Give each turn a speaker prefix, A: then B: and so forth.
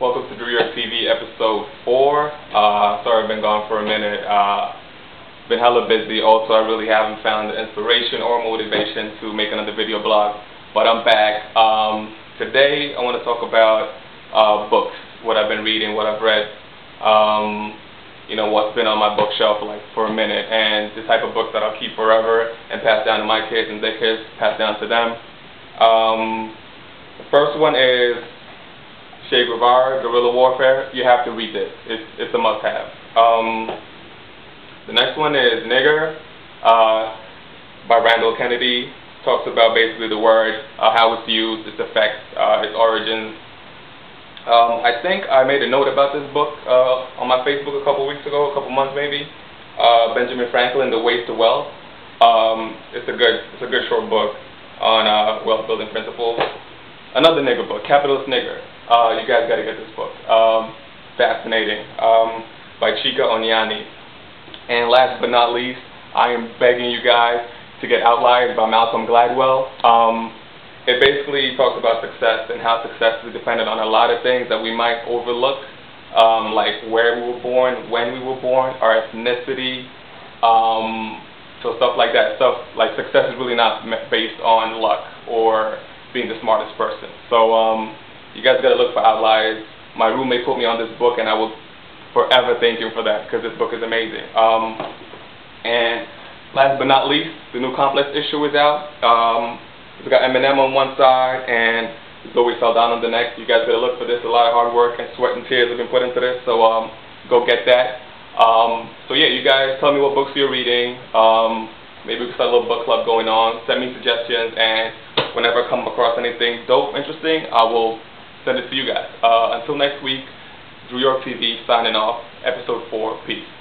A: Welcome to Drew York TV episode 4. Uh, sorry I've been gone for a minute. Uh, been hella busy. Also, I really haven't found the inspiration or motivation to make another video blog. But I'm back. Um, today, I want to talk about uh, books, what I've been reading, what I've read. Um, you know, what's been on my bookshelf like for a minute, and the type of books that I'll keep forever and pass down to my kids and their kids, pass down to them. Um, the first one is Che Guevara, Guerrilla Warfare. You have to read this. It's, it's a must-have. Um, the next one is Nigger uh, by Randall Kennedy. Talks about basically the word, uh, how it's used, its effects, uh, its origins, um, I think I made a note about this book uh, on my Facebook a couple weeks ago, a couple months maybe. Uh, Benjamin Franklin, The Ways to Wealth. Um, it's a good, it's a good short book on uh, wealth building principles. Another nigger book, Capitalist Nigger. Uh, you guys got to get this book. Um, fascinating. Um, by Chika Onyeani. And last but not least, I am begging you guys to get Outliers by Malcolm Gladwell. Um, it basically talks about success and how success is dependent on a lot of things that we might overlook, um, like where we were born, when we were born, our ethnicity, um, so stuff like that. Stuff like success is really not based on luck or being the smartest person. So um, you guys got to look for outliers. My roommate put me on this book, and I will forever thank him for that because this book is amazing. Um, and last but not least, the new Complex issue is out. Um, we got Eminem on one side and Zoe Saldana on the next. You guys gotta look for this. A lot of hard work and sweat and tears have been put into this, so um, go get that. Um, so yeah, you guys tell me what books you're reading. Um, maybe we can start a little book club going on. Send me suggestions, and whenever I come across anything dope, interesting, I will send it to you guys. Uh, until next week, Drew York TV signing off, episode 4. Peace.